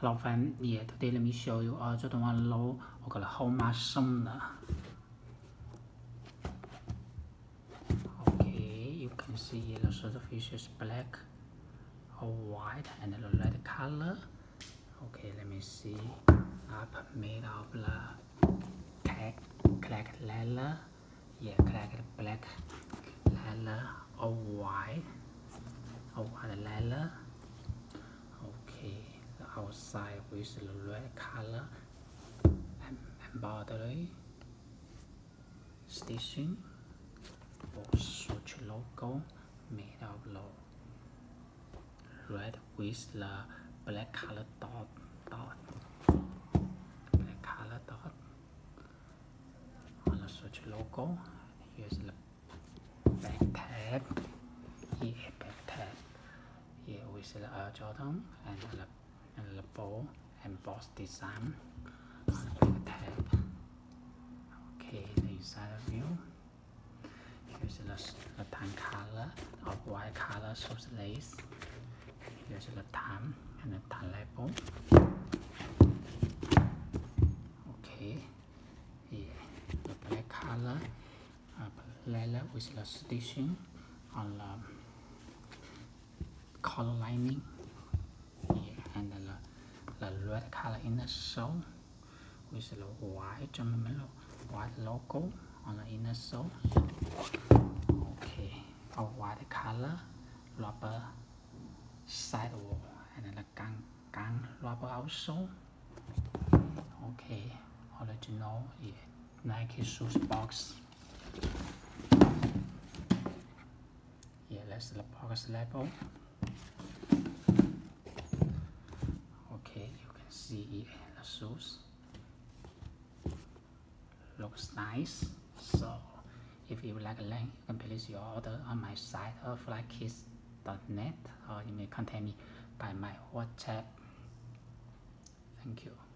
Hello fam, yeah, today let me show you uh, Jordan 1 Low We're gonna hold Sooner. Okay, you can see the sort of fish is black or white and the red color. Okay, let me see. Up made of the tag, black leather. Yeah, black, black leather or white or white leather. Outside with the red color embroidery stitching or swoosh logo made of the red with the black color dot dot black color dot on the swoosh logo here's the back tab here back tab here with the uh, Jordan and the and the bow boss design tab. Okay, the inside view. Here's the, the tan color of white color source lace. Here's the time and the tan label. Okay, yeah, the black color uh, leather with the stitching on the color lining and red color in the sole with the white white logo on the inner sole. Okay, a white color rubber sidewall and the gang gang rubber also. Okay, original yeah, Nike shoes box. Yeah, that's the box label. Shoes looks nice. So if you like a link you can place your order on my site or flykids.net or you may contact me by my whatsapp. Thank you